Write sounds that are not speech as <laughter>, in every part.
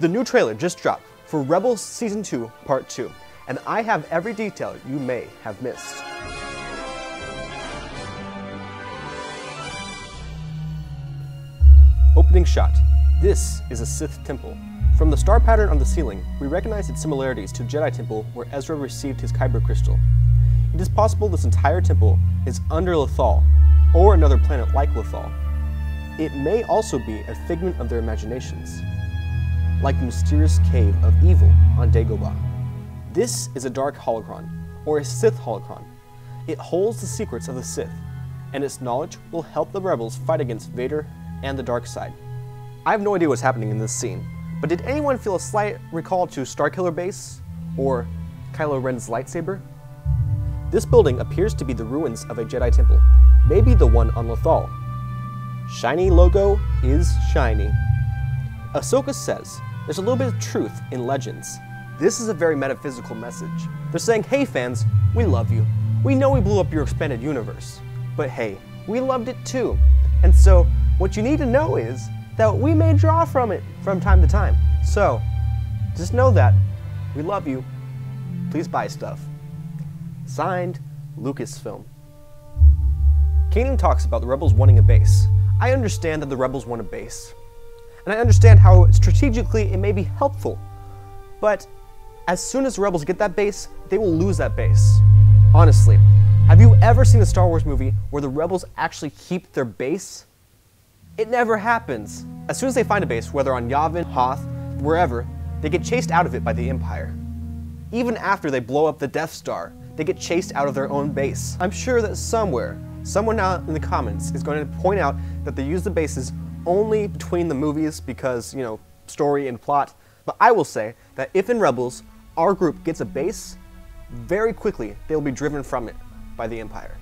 The new trailer just dropped for Rebels Season 2 Part 2, and I have every detail you may have missed. Opening shot. This is a Sith temple. From the star pattern on the ceiling, we recognize its similarities to Jedi Temple where Ezra received his Kyber crystal. It is possible this entire temple is under Lothal, or another planet like Lothal. It may also be a figment of their imaginations, like the mysterious cave of evil on Dagobah. This is a dark holocron, or a Sith holocron. It holds the secrets of the Sith, and its knowledge will help the rebels fight against Vader and the dark side. I have no idea what's happening in this scene, but did anyone feel a slight recall to Starkiller Base or Kylo Ren's lightsaber? This building appears to be the ruins of a Jedi temple, maybe the one on Lothal. Shiny logo is shiny. Ahsoka says there's a little bit of truth in legends. This is a very metaphysical message. They're saying, hey fans, we love you. We know we blew up your expanded universe, but hey, we loved it too. And so, what you need to know is that we may draw from it from time to time. So, just know that we love you. Please buy stuff. Signed, Lucasfilm. Kanan talks about the rebels wanting a base. I understand that the rebels want a base. And I understand how strategically it may be helpful. But as soon as rebels get that base, they will lose that base. Honestly, have you ever seen a Star Wars movie where the rebels actually keep their base? It never happens. As soon as they find a base, whether on Yavin, Hoth, wherever, they get chased out of it by the Empire. Even after they blow up the Death Star, they get chased out of their own base. I'm sure that somewhere, someone out in the comments is going to point out that they use the bases only between the movies because, you know, story and plot. But I will say that if in Rebels, our group gets a base, very quickly they will be driven from it by the Empire.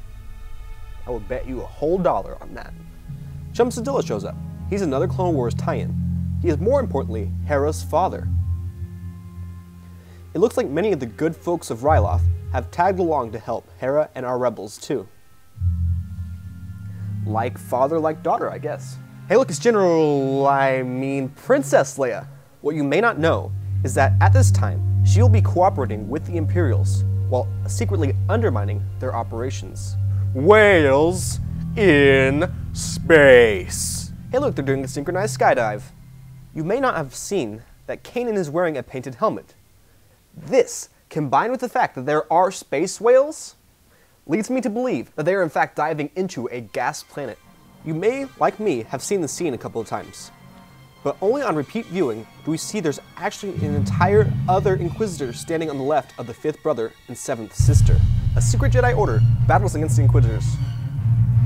I will bet you a whole dollar on that. Cham Syndulla shows up. He's another Clone Wars tie-in. He is more importantly Hera's father. It looks like many of the good folks of Ryloth have tagged along to help Hera and our rebels too. Like father, like daughter, I guess. Hey look, it's General, I mean Princess Leia. What you may not know is that at this time, she will be cooperating with the Imperials while secretly undermining their operations. Whales in space. Hey look, they're doing a synchronized skydive. You may not have seen that Kanan is wearing a painted helmet. This, combined with the fact that there are space whales, leads me to believe that they are in fact diving into a gas planet. You may, like me, have seen the scene a couple of times, but only on repeat viewing do we see there's actually an entire other Inquisitor standing on the left of the fifth brother and seventh sister. A secret Jedi Order battles against the Inquisitors.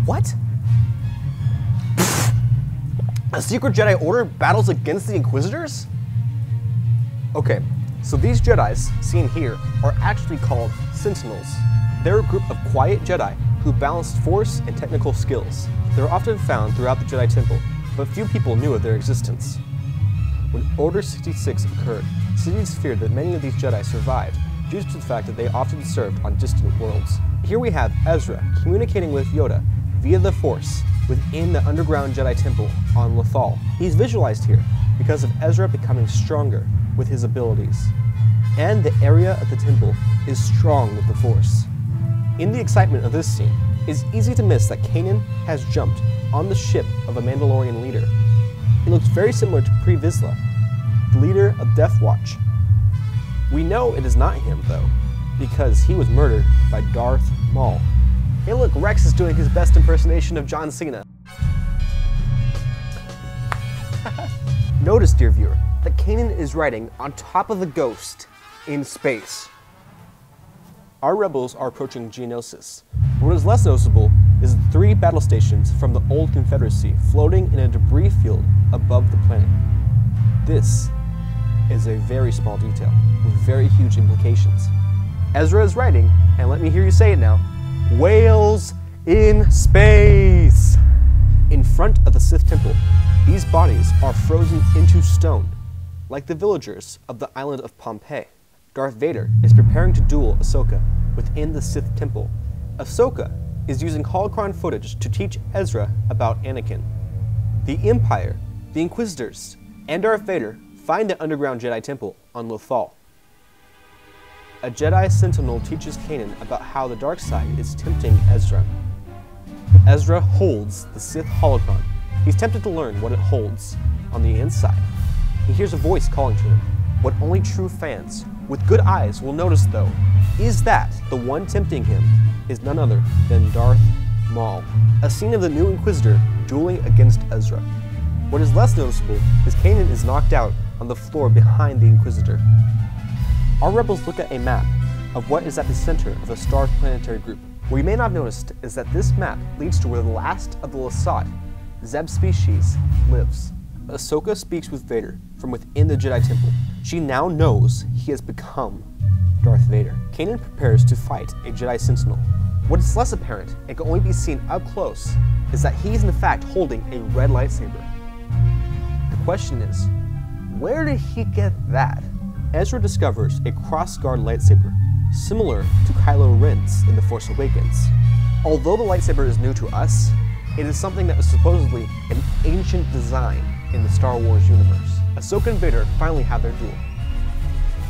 What? A secret Jedi Order battles against the Inquisitors? Okay, so these Jedi's seen here are actually called Sentinels. They're a group of quiet Jedi who balanced force and technical skills. They're often found throughout the Jedi Temple, but few people knew of their existence. When Order 66 occurred, Sidious feared that many of these Jedi survived due to the fact that they often served on distant worlds. Here we have Ezra communicating with Yoda via the Force within the underground Jedi Temple on Lothal. He's visualized here because of Ezra becoming stronger with his abilities. And the area of the temple is strong with the Force. In the excitement of this scene, it's easy to miss that Kanan has jumped on the ship of a Mandalorian leader. He looks very similar to Pre Vizsla, the leader of Death Watch. We know it is not him, though, because he was murdered by Darth Maul. Hey look, Rex is doing his best impersonation of John Cena. <laughs> Notice, dear viewer, that Kanan is riding on top of the ghost in space. Our rebels are approaching Geonosis. What is less noticeable is the three battle stations from the old Confederacy floating in a debris field above the planet. This is a very small detail with very huge implications. Ezra is writing, and let me hear you say it now, Whales in space! In front of the Sith Temple, these bodies are frozen into stone, like the villagers of the island of Pompeii. Darth Vader is preparing to duel Ahsoka within the Sith Temple. Ahsoka is using holocron footage to teach Ezra about Anakin. The Empire, the Inquisitors, and Darth Vader Find the underground Jedi Temple on Lothal. A Jedi Sentinel teaches Kanan about how the dark side is tempting Ezra. Ezra holds the Sith holocron. He's tempted to learn what it holds on the inside. He hears a voice calling to him. What only true fans with good eyes will notice, though, is that the one tempting him is none other than Darth Maul. A scene of the new Inquisitor dueling against Ezra. What is less noticeable is Kanan is knocked out on the floor behind the Inquisitor. Our rebels look at a map of what is at the center of the star planetary group. What you may not have noticed is that this map leads to where the last of the Lasat, Zeb species, lives. Ahsoka speaks with Vader from within the Jedi Temple. She now knows he has become Darth Vader. Kanan prepares to fight a Jedi Sentinel. What is less apparent and can only be seen up close is that he is in fact holding a red lightsaber. The question is, where did he get that? Ezra discovers a cross-guard lightsaber, similar to Kylo Ren's in The Force Awakens. Although the lightsaber is new to us, it is something that was supposedly an ancient design in the Star Wars universe. Ahsoka and Vader finally have their duel.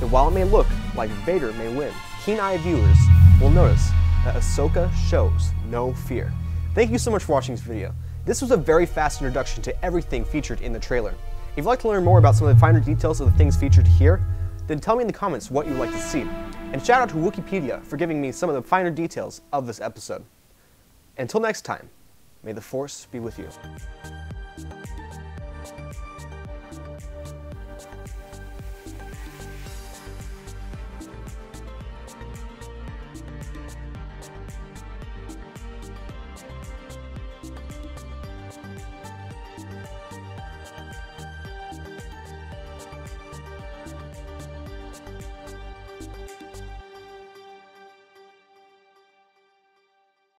And while it may look like Vader may win, keen-eyed viewers will notice that Ahsoka shows no fear. Thank you so much for watching this video. This was a very fast introduction to everything featured in the trailer. If you'd like to learn more about some of the finer details of the things featured here, then tell me in the comments what you'd like to see. And shout out to Wookieepedia for giving me some of the finer details of this episode. Until next time, may the Force be with you. Thank you.